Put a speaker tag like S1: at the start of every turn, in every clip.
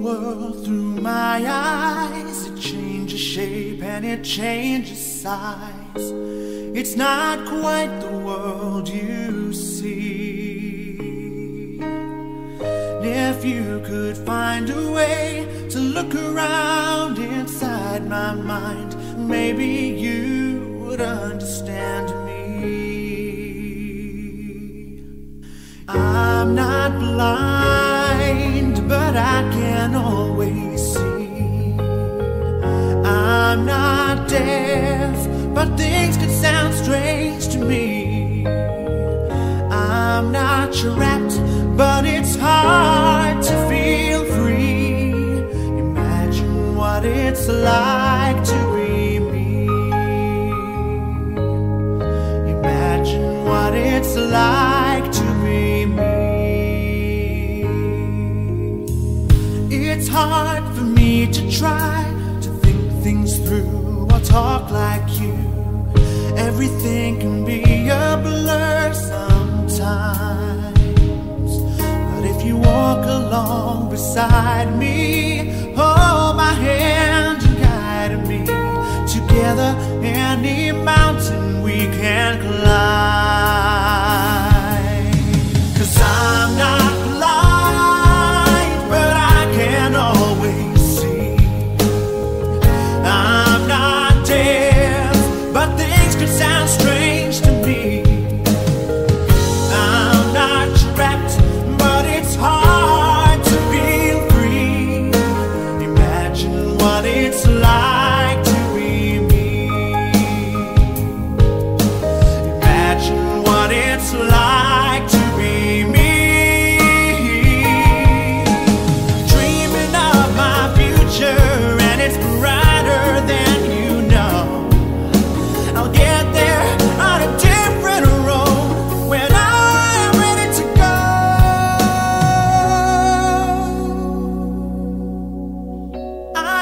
S1: world through my eyes. It changes shape and it changes size. It's not quite the world you see. If you could find a way to look around inside my mind, maybe you would understand me. I'm not blind, deaf, but things can sound strange to me. I'm not trapped, but it's hard to feel free. Imagine what it's like to be me. Imagine what it's like to be me. It's hard for me to try to think things through or talk like you. Everything can be a blur sometimes. But if you walk along beside me, hold my hand and guide me together, any mountain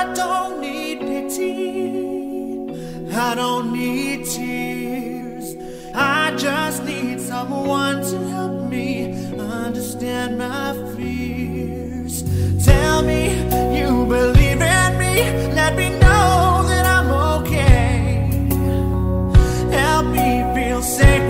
S1: I don't need pity. I don't need tears. I just need someone to help me understand my fears. Tell me you believe in me. Let me know that I'm okay. Help me feel safe.